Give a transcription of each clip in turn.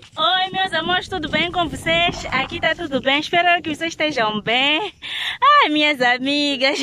Oi, meus amores, tudo bem com vocês? Aqui tá tudo bem, espero que vocês estejam bem. Ai, minhas amigas.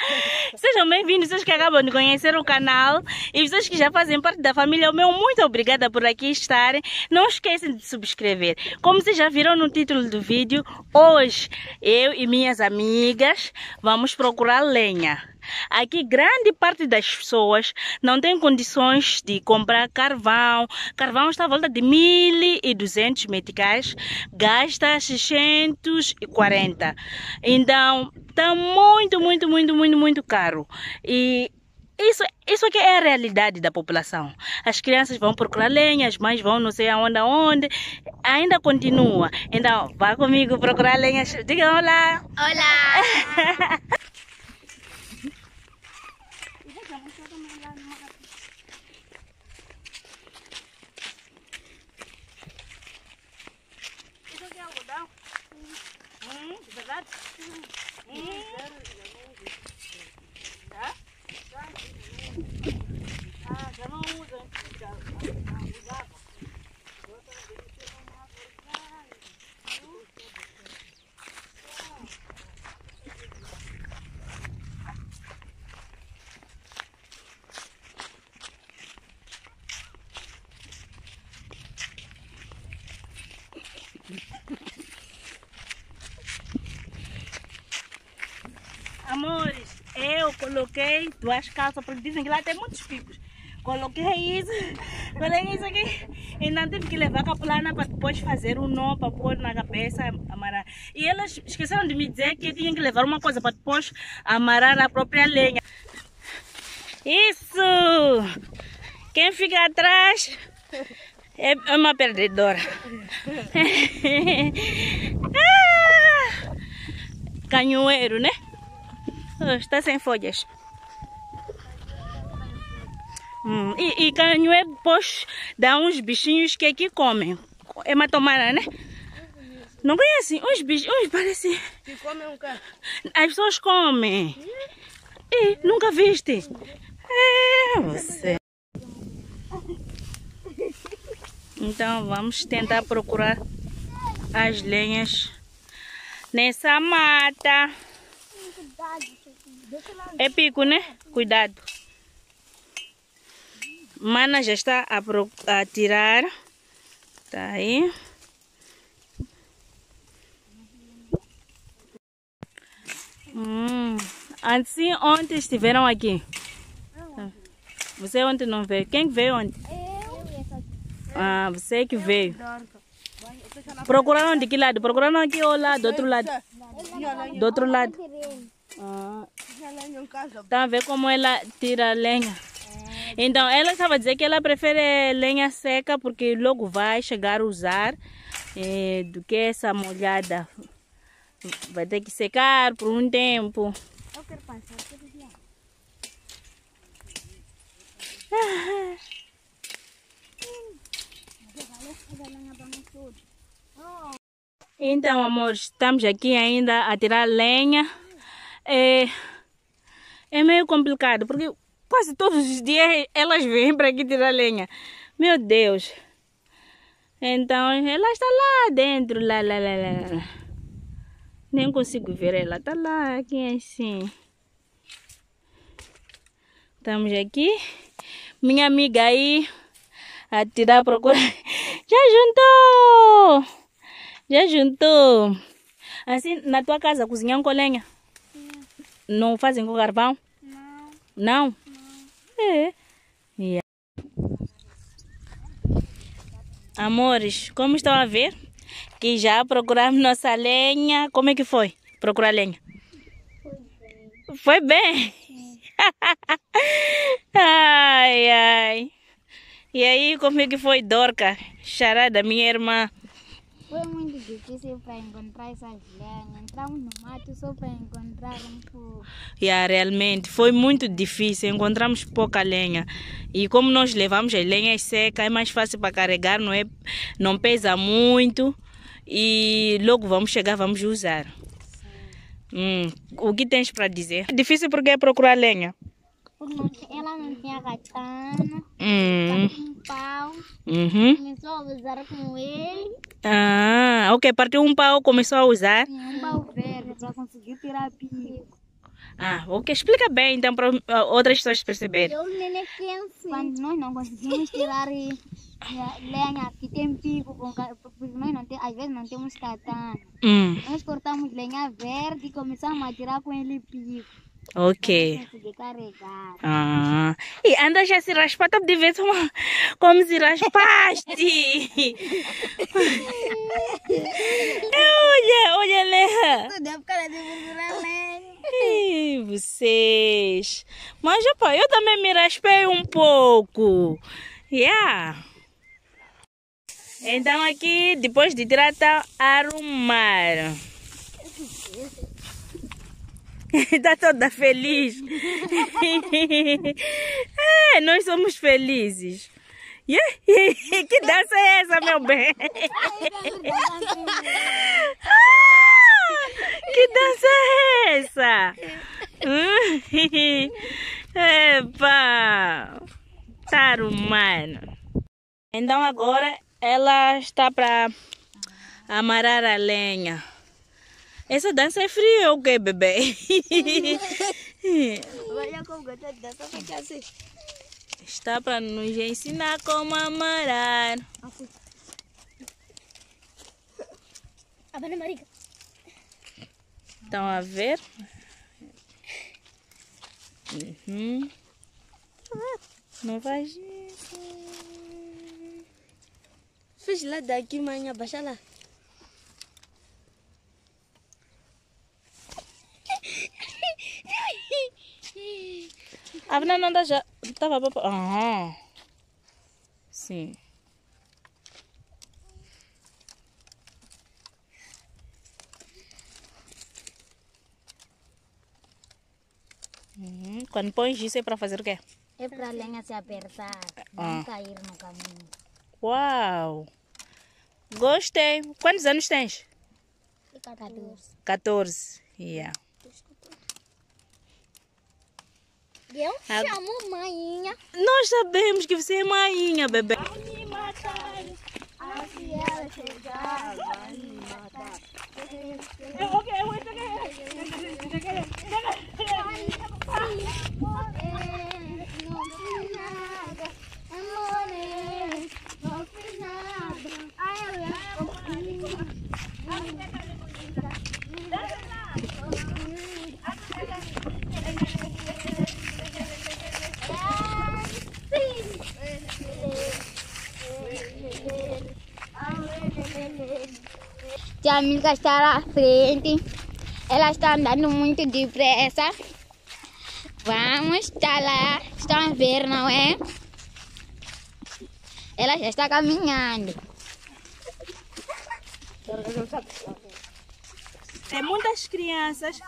Sejam bem-vindos, vocês que acabam de conhecer o canal e vocês que já fazem parte da família, o meu muito obrigada por aqui estarem. Não esqueçam de subscrever. Como vocês já viram no título do vídeo, hoje eu e minhas amigas vamos procurar lenha. Aqui grande parte das pessoas não tem condições de comprar carvão. Carvão está à volta de 1.200 meticais, gasta 640. Então, está muito, muito, muito, muito, muito caro. E isso, isso aqui é a realidade da população. As crianças vão procurar lenha, as mães vão não sei aonde, aonde. Ainda continua. Então, vá comigo procurar lenha. Diga olá. Olá! Isso aqui é algodão? Hum, de verdade? Hum. Tá? Ah, já não usa. Já, já usava. Amores, eu coloquei duas calças, porque dizem que lá tem muitos picos. Coloquei isso, coloquei isso aqui. E não tive que levar a capulana para depois fazer um nó para pôr na cabeça, amarrar. E elas esqueceram de me dizer que eu tinha que levar uma coisa para depois amarrar a própria lenha. Isso! Quem fica atrás é uma perdedora. Ah! Canhoeiro, né? Está sem folhas. Hum, e, e canhoeiro depois dá uns bichinhos que aqui comem. É matomara, né? Não conhecem? Uns bichinhos, uns parecem. Que come um cá. As pessoas comem. E nunca viste? É, você. Então vamos tentar procurar as lenhas nessa mata. É pico, né? Cuidado. Mana já está a, pro- a tirar. Tá aí. Hum. Assim, ontem estiveram aqui. Você ontem não veio. Quem veio ontem? Ah, você que veio. Procuraram de que lado? Procuraram aqui ou lá do outro lado? Do outro lado. Ah, tá a ver como ela tira a lenha. Então, ela estava a dizer que ela prefere lenha seca porque logo vai chegar a usar eh, do que essa molhada. Vai ter que secar por um tempo. Eu quero passar tudo lá. Então, amor, estamos aqui ainda a tirar lenha. É, é meio complicado, porque quase todos os dias elas vêm para aqui tirar lenha. Meu Deus. Então, ela está lá dentro, lá, lá, lá, lá. Nem consigo ver ela, está lá, aqui assim. Estamos aqui. Minha amiga aí a tirar procura. Já juntou! Já juntou? Assim, na tua casa cozinham com lenha? Não fazem com carvão? Não. Não? É. Yeah. Amores, como estão a ver? Que já procuramos nossa lenha. Como é que foi? Procurar lenha? Foi bem. ai, ai. E aí, como é que foi, Dorca? Charada, minha irmã. Foi muito difícil para encontrar essas lenhas. Entramos no mato só para encontrar um pouco. Yeah, realmente foi muito difícil, encontramos pouca lenha. E como nós levamos as lenhas secas, é mais fácil para carregar, não, é, não pesa muito. E logo vamos chegar, vamos usar. Hum, o que tens para dizer? Difícil porque é procurar lenha. Porque ela não tinha katana. Hum, pau, Uhum. começou a usar com ele, Ah, ok. Partiu um pau, começou a usar. um pau verde para conseguir tirar pico. Ah, ok. Explica bem então para outras pessoas perceberem. Eu nem penso. Quando nós não conseguimos tirar lenha que tem pico, com, nós não tem, às vezes não temos katana. Hum, Nós cortamos lenha verde e começamos a tirar com ele pico. Ok. Ah, e anda já se raspar, tá de vez como, como se raspaste. olha, olha, Leia. Tu deve ficar de procurar lenha. Ih, vocês. Mas, opa, eu também me raspei um pouco. Yeah. Então aqui, depois de tá arrumar. tá toda feliz. é, nós somos felizes. Que dança é essa, meu bem? Que dança é essa? Epa! Tá arrumando. Então agora ela está para amarrar a lenha. Essa dança é fria ou o que, bebê? Olha como dançando, fica assim. Está para nos ensinar como amarrar. A Ana Marica. Estão a ver? Uhum. Não faz isso. Fez lá daqui, mãe, abaixa lá. A Avna não dá já. Tava pra... Ah. Sim. Uhum. Quando pões isso é para fazer o quê? É para a lenha se apertar, Ah. não cair no caminho. Uau! Gostei. Quantos anos tens? 14. 14. Yeah. Eu Ah. chamo manhinha. Nós sabemos que você é mainha, bebê. Assim ela chegar, vai me matar. Não Tia Milka está lá à frente. Ela está andando muito depressa. Vamos, está lá. Estão a ver, não é? Ela já está caminhando. Tem muitas crianças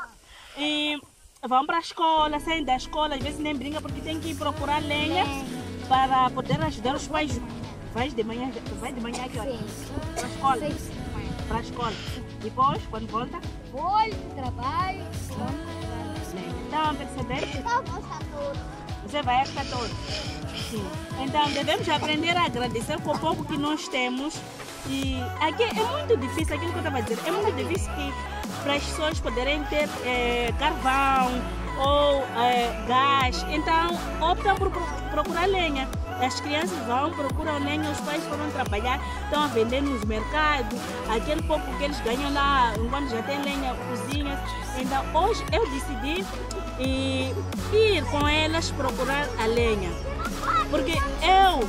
e vão para a escola, saem da escola, às vezes nem brincam porque tem que ir procurar lenha para poder ajudar os pais. Vai de manhã, vai de manhã aqui, olha, para a escola. Para a escola. Depois, quando volta, Olho, trabalho. estão a perceber? Você vai a 14. Sim. Então devemos aprender a agradecer com o pouco que nós temos. E aqui é muito difícil, aquilo que eu estava a dizer, é muito difícil que para as pessoas poderem ter eh, carvão ou eh, gás. Então optam por pro- procurar lenha. As crianças vão, procuram lenha, os pais foram trabalhar, estão a vender nos mercados, aquele pouco que eles ganham lá, enquanto já tem lenha, cozinha. Então hoje eu decidi ir com elas procurar a lenha. Porque eu,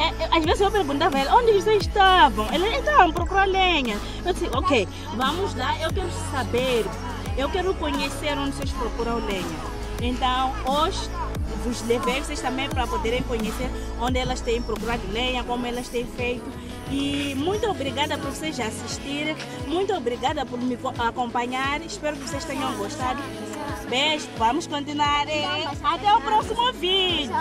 é, às vezes eu perguntava a ela, onde vocês estavam? Elas estavam procurando lenha. Eu disse, ok, vamos lá, eu quero saber, eu quero conhecer onde vocês procuram lenha. Então, hoje vos levei vocês também para poderem conhecer onde elas têm procurado lenha, como elas têm feito. E muito obrigada por vocês assistirem, muito obrigada por me co- acompanhar. Espero que vocês tenham gostado. Beijo, vamos continuar. Até o próximo vídeo.